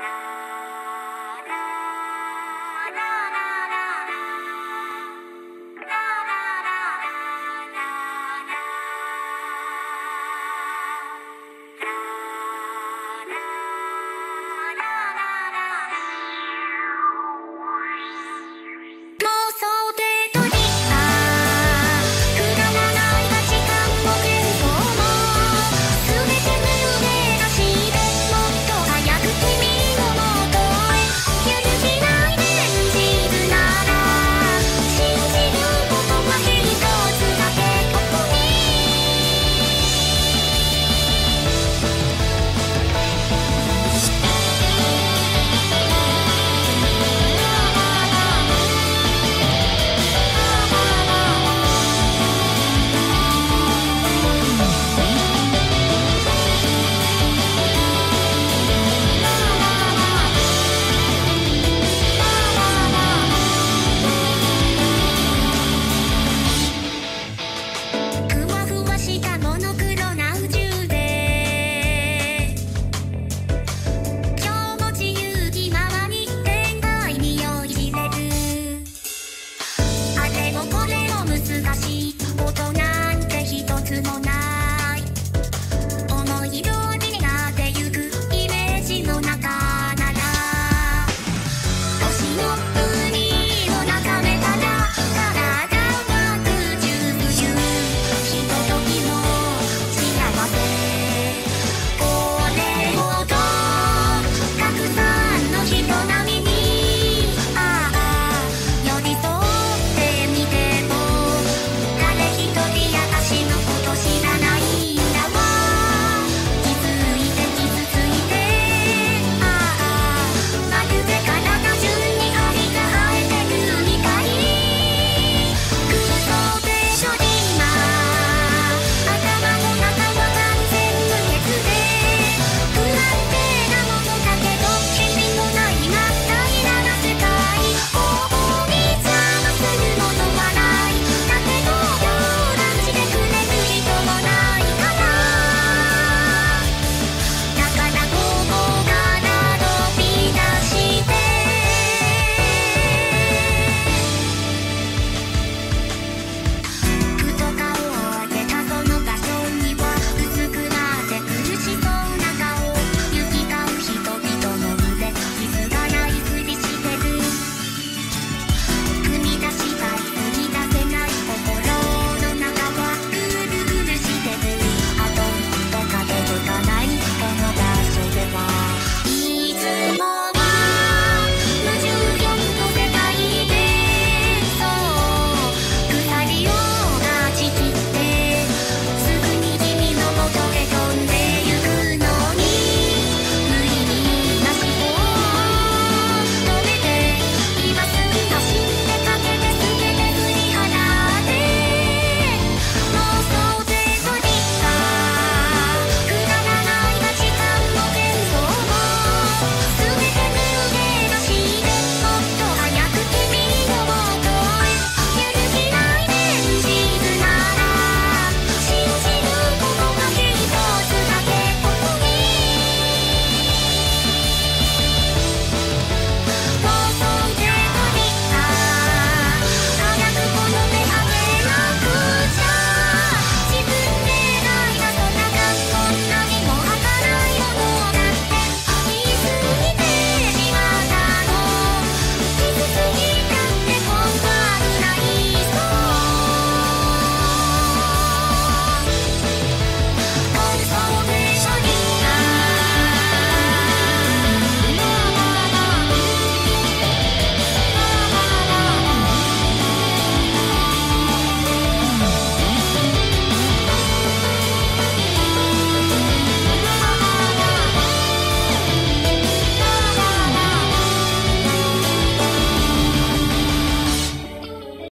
now.